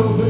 estamos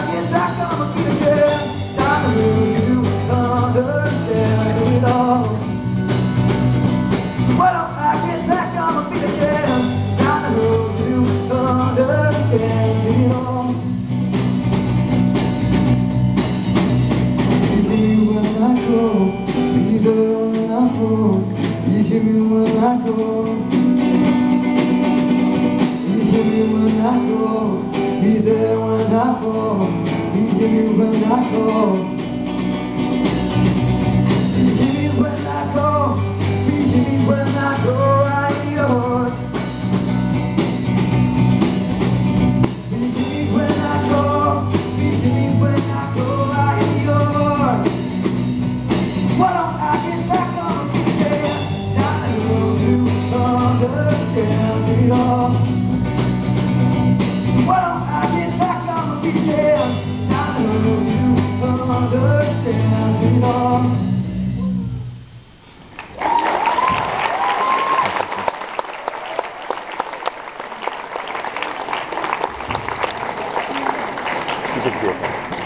I get back on my feet again. Time to move. I when I go, be when I go, I. Be when I go, be when I go, I. Why don't I get back on? I know you understand. you.